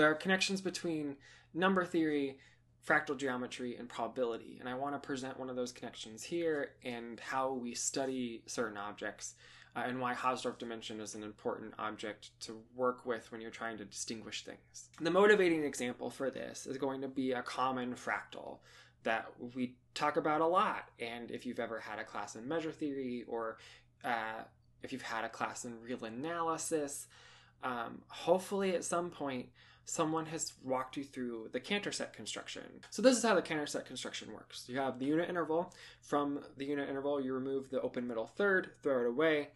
There are connections between number theory, fractal geometry, and probability. And I want to present one of those connections here and how we study certain objects uh, and why Hausdorff dimension is an important object to work with when you're trying to distinguish things. The motivating example for this is going to be a common fractal that we talk about a lot. And if you've ever had a class in measure theory or uh, if you've had a class in real analysis, um, hopefully at some point someone has walked you through the Cantor set construction. So this is how the Cantor set construction works. You have the unit interval. From the unit interval, you remove the open middle third, throw it away,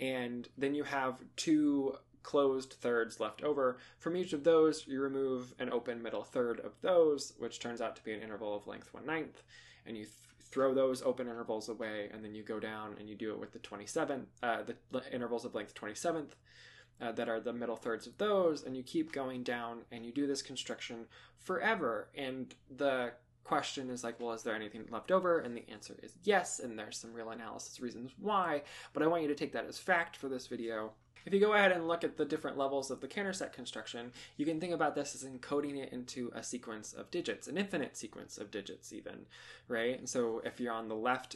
and then you have two closed thirds left over. From each of those, you remove an open middle third of those, which turns out to be an interval of length one ninth, and you th- throw those open intervals away, and then you go down and you do it with the 27th, uh, the intervals of length 27th uh, that are the middle thirds of those, and you keep going down and you do this construction forever. And the question is like, well, is there anything left over? And the answer is yes, and there's some real analysis reasons why, but I want you to take that as fact for this video. If you go ahead and look at the different levels of the Cantor set construction, you can think about this as encoding it into a sequence of digits, an infinite sequence of digits, even, right? And so if you're on the left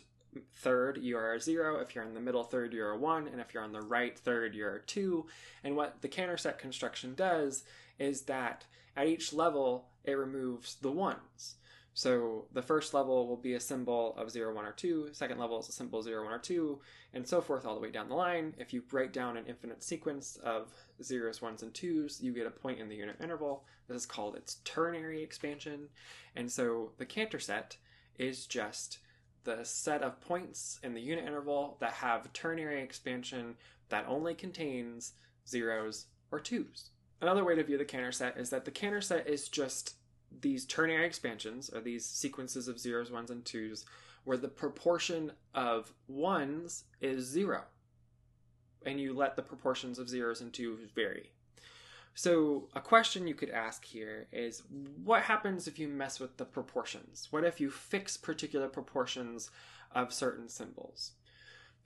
third, you are a zero. If you're in the middle third, you're a one. And if you're on the right third, you're a two. And what the Cantor set construction does is that at each level, it removes the ones. So the first level will be a symbol of 0, 1, or 2. Second level is a symbol 0, 1, or 2, and so forth all the way down the line. If you write down an infinite sequence of zeros, ones, and twos, you get a point in the unit interval. This is called its ternary expansion. And so the Cantor set is just the set of points in the unit interval that have ternary expansion that only contains zeros or twos. Another way to view the Cantor set is that the Cantor set is just these ternary expansions, or these sequences of zeros, ones, and twos, where the proportion of ones is zero. And you let the proportions of zeros and twos vary. So, a question you could ask here is what happens if you mess with the proportions? What if you fix particular proportions of certain symbols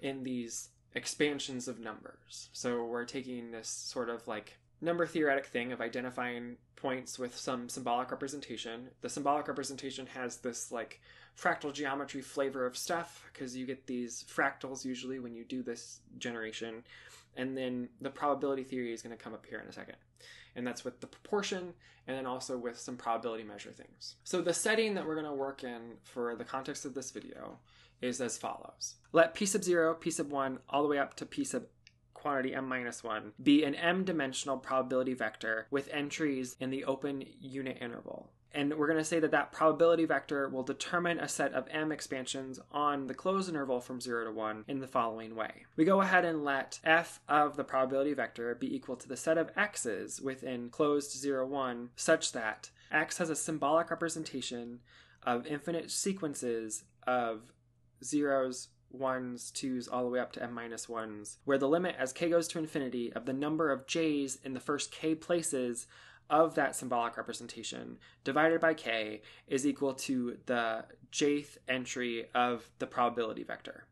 in these expansions of numbers? So, we're taking this sort of like number theoretic thing of identifying points with some symbolic representation. The symbolic representation has this like fractal geometry flavor of stuff because you get these fractals usually when you do this generation. And then the probability theory is going to come up here in a second and that's with the proportion and then also with some probability measure things. So the setting that we're going to work in for the context of this video is as follows. Let p sub 0, p sub 1, all the way up to p sub quantity m minus 1 be an m dimensional probability vector with entries in the open unit interval. And we're going to say that that probability vector will determine a set of m expansions on the closed interval from 0 to 1 in the following way. We go ahead and let f of the probability vector be equal to the set of x's within closed 0, 1 such that x has a symbolic representation of infinite sequences of zeros, ones, twos, all the way up to m minus ones, where the limit as k goes to infinity of the number of j's in the first k places of that symbolic representation divided by k is equal to the jth entry of the probability vector.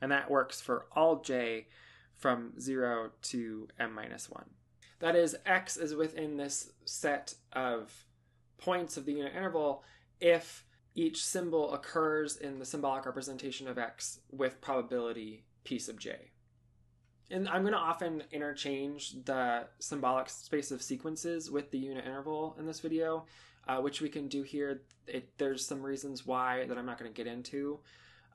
And that works for all j from 0 to m minus 1. That is, x is within this set of points of the unit interval if each symbol occurs in the symbolic representation of x with probability p sub j and I'm going to often interchange the symbolic space of sequences with the unit interval in this video, uh, which we can do here. It, there's some reasons why that I'm not going to get into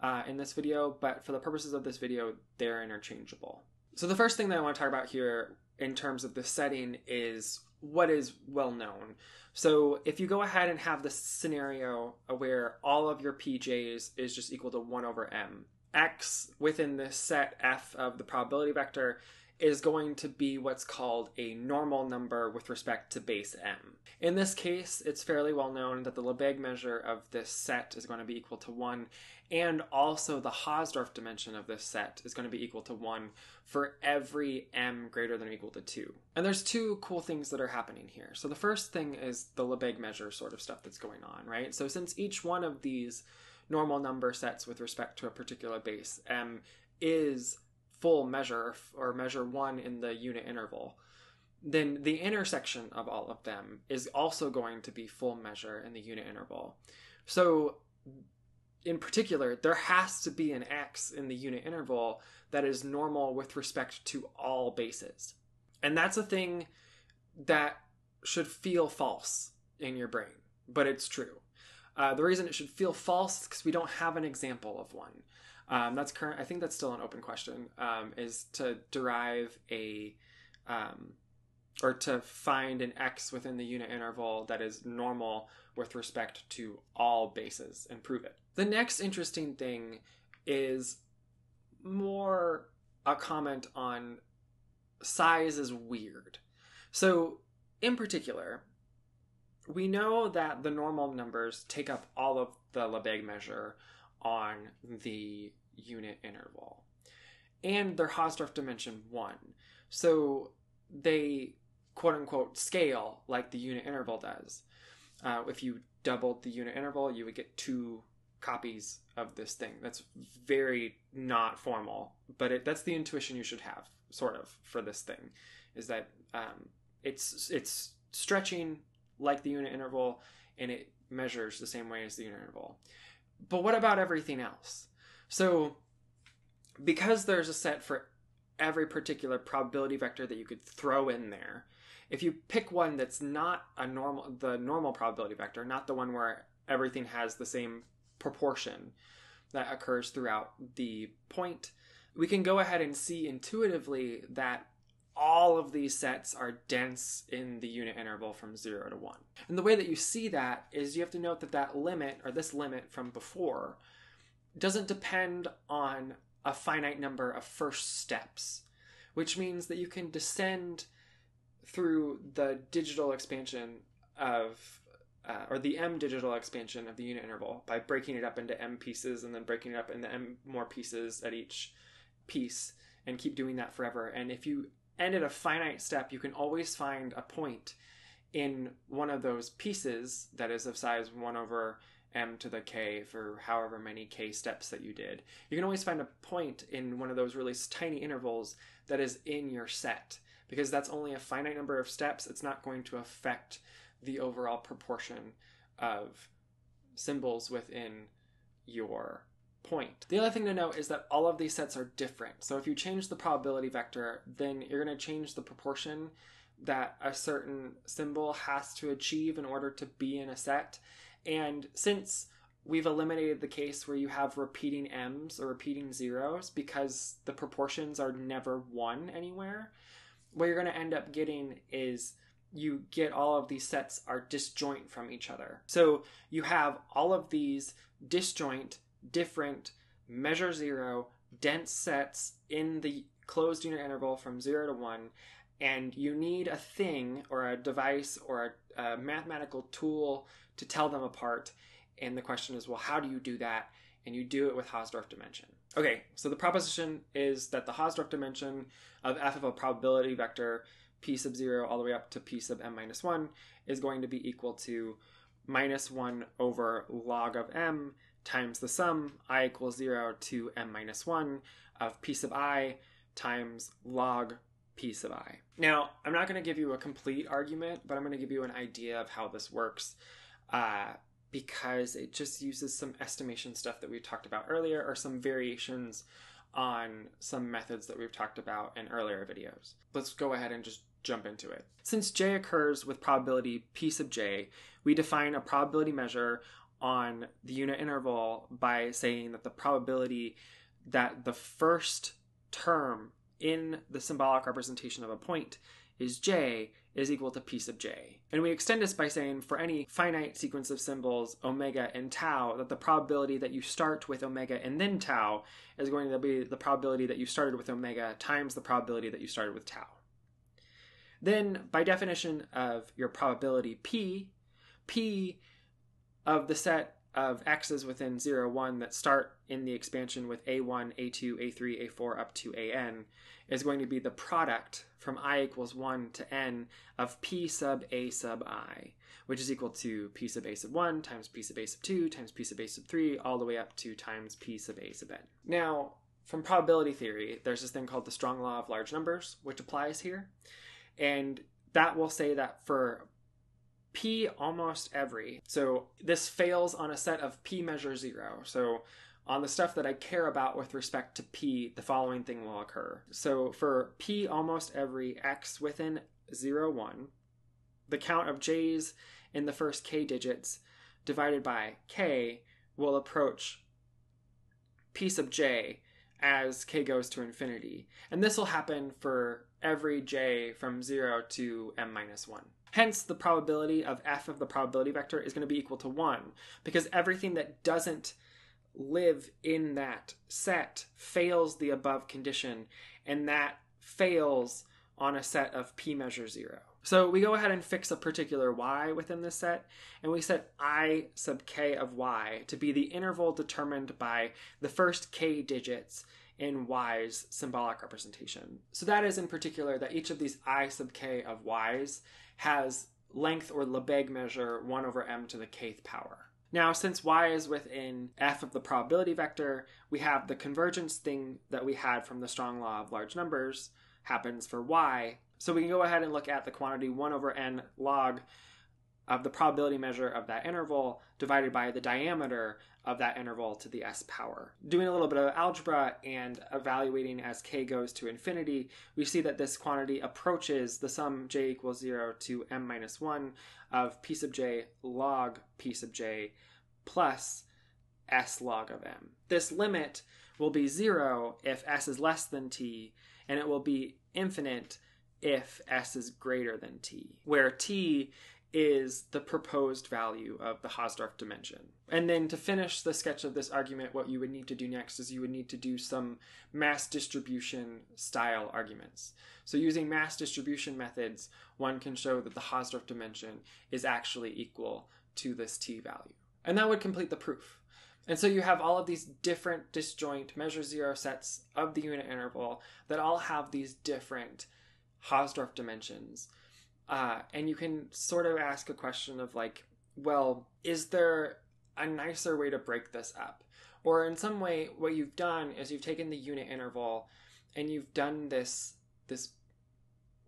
uh, in this video, but for the purposes of this video, they're interchangeable. So the first thing that I want to talk about here in terms of the setting is what is well known. So if you go ahead and have this scenario where all of your PJs is just equal to 1 over m, x within this set f of the probability vector is going to be what's called a normal number with respect to base m. In this case, it's fairly well known that the Lebesgue measure of this set is going to be equal to 1, and also the Hausdorff dimension of this set is going to be equal to 1 for every m greater than or equal to 2. And there's two cool things that are happening here. So the first thing is the Lebesgue measure sort of stuff that's going on, right? So since each one of these normal number sets with respect to a particular base m is full measure or measure one in the unit interval then the intersection of all of them is also going to be full measure in the unit interval. So, in particular, there has to be an x in the unit interval that is normal with respect to all bases. And that's a thing that should feel false in your brain, but it's true. Uh, the reason it should feel false is because we don't have an example of one. Um, that's current. I think that's still an open question. Um, is to derive a um, or to find an x within the unit interval that is normal with respect to all bases and prove it. The next interesting thing is more a comment on size is weird. So, in particular, we know that the normal numbers take up all of the Lebesgue measure on the unit interval. And they're Hausdorff dimension 1. So they quote unquote scale like the unit interval does. Uh, if you doubled the unit interval, you would get two copies of this thing. That's very not formal, but it, that's the intuition you should have, sort of, for this thing, is that um, it's it's stretching like the unit interval, and it measures the same way as the unit interval. But what about everything else? So, because there's a set for every particular probability vector that you could throw in there, if you pick one that's not a normal the normal probability vector, not the one where everything has the same proportion that occurs throughout the point, we can go ahead and see intuitively that all of these sets are dense in the unit interval from 0 to 1. And the way that you see that is you have to note that that limit, or this limit from before, doesn't depend on a finite number of first steps, which means that you can descend through the digital expansion of uh, or the m digital expansion of the unit interval by breaking it up into m pieces and then breaking it up into m more pieces at each piece and keep doing that forever and if you end at a finite step you can always find a point in one of those pieces that is of size 1 over m to the k for however many k steps that you did you can always find a point in one of those really tiny intervals that is in your set because that's only a finite number of steps. It's not going to affect the overall proportion of symbols within your point. The other thing to note is that all of these sets are different. So if you change the probability vector, then you're going to change the proportion that a certain symbol has to achieve in order to be in a set. And since we've eliminated the case where you have repeating m's or repeating zeros because the proportions are never one anywhere, what you're going to end up getting is you get all of these sets are disjoint from each other. So you have all of these disjoint, different, measure zero, dense sets in the closed unit interval from zero to one, and you need a thing or a device or a, a mathematical tool to tell them apart. And the question is, well, how do you do that? And you do it with Hausdorff dimension. Okay, so the proposition is that the Hausdorff dimension of f of a probability vector p sub 0 all the way up to p sub m minus 1 is going to be equal to minus 1 over log of m times the sum i equals 0 to m minus 1 of p sub i times log p sub i. Now, I'm not going to give you a complete argument, but I'm going to give you an idea of how this works. Uh, because it just uses some estimation stuff that we talked about earlier or some variations on some methods that we've talked about in earlier videos. Let's go ahead and just jump into it. Since j occurs with probability p sub j, we define a probability measure on the unit interval by saying that the probability that the first term in the symbolic representation of a point is j is equal to p sub j. And we extend this by saying for any finite sequence of symbols, omega and tau, that the probability that you start with omega and then tau is going to be the probability that you started with omega times the probability that you started with tau. Then, by definition of your probability p, p of the set of x's within 0, 1 that start in the expansion with a1, a2, a3, a4 up to an is going to be the product from i equals 1 to n of p sub a sub i, which is equal to p sub a sub 1 times p sub a sub 2 times p sub a sub 3 all the way up to times p sub a sub n. Now, from probability theory, there's this thing called the strong law of large numbers, which applies here. And that will say that for p almost every, so this fails on a set of p measure zero. So on the stuff that I care about with respect to p, the following thing will occur. So for p almost every x within 0, 1, the count of j's in the first k digits divided by k will approach p sub j as k goes to infinity. And this will happen for every j from 0 to m minus 1. Hence, the probability of f of the probability vector is going to be equal to 1, because everything that doesn't live in that set fails the above condition, and that fails on a set of p measure 0. So we go ahead and fix a particular y within this set, and we set i sub k of y to be the interval determined by the first k digits in y's symbolic representation. So that is in particular that each of these i sub k of y's has length or Lebesgue measure 1 over m to the kth power. Now, since y is within f of the probability vector, we have the convergence thing that we had from the strong law of large numbers happens for y, so we can go ahead and look at the quantity 1 over n log of the probability measure of that interval divided by the diameter of that interval to the s power. Doing a little bit of algebra and evaluating as k goes to infinity, we see that this quantity approaches the sum j equals 0 to m minus 1 of p sub j log p sub j plus s log of m. This limit will be 0 if s is less than t, and it will be infinite if s is greater than t, where t is the proposed value of the Hausdorff dimension. And then to finish the sketch of this argument, what you would need to do next is you would need to do some mass distribution style arguments. So using mass distribution methods, one can show that the Hausdorff dimension is actually equal to this t value. And that would complete the proof. And so you have all of these different disjoint measure zero sets of the unit interval that all have these different Hausdorff dimensions. Uh, and you can sort of ask a question of like, well, is there a nicer way to break this up? Or in some way, what you've done is you've taken the unit interval and you've done this this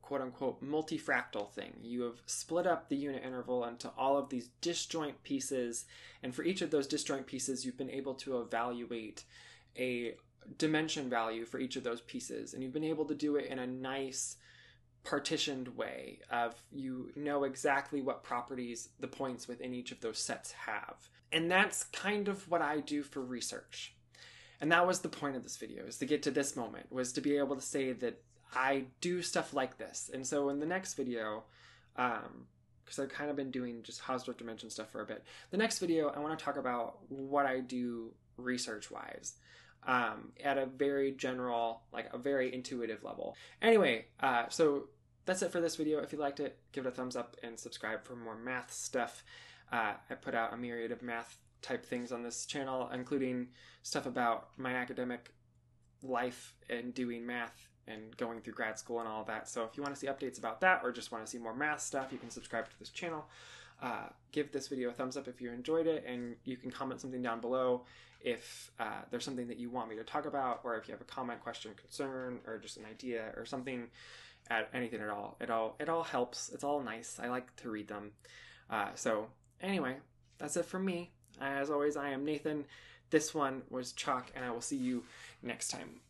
quote unquote multifractal thing. You have split up the unit interval into all of these disjoint pieces, and for each of those disjoint pieces, you've been able to evaluate a dimension value for each of those pieces, and you've been able to do it in a nice partitioned way of you know exactly what properties the points within each of those sets have. And that's kind of what I do for research. And that was the point of this video, is to get to this moment, was to be able to say that I do stuff like this. And so in the next video, um, because I've kind of been doing just Hausdorff dimension stuff for a bit. The next video, I want to talk about what I do research wise um, at a very general, like a very intuitive level. Anyway, uh, so that's it for this video. If you liked it, give it a thumbs up and subscribe for more math stuff. Uh, I put out a myriad of math type things on this channel, including stuff about my academic life and doing math and going through grad school and all that. So if you want to see updates about that or just want to see more math stuff, you can subscribe to this channel. Uh, give this video a thumbs up if you enjoyed it, and you can comment something down below if uh, there's something that you want me to talk about, or if you have a comment, question, concern, or just an idea or something, at anything at all. It all it all helps. It's all nice. I like to read them. Uh, so anyway, that's it from me. As always, I am Nathan. This one was Chalk, and I will see you next time.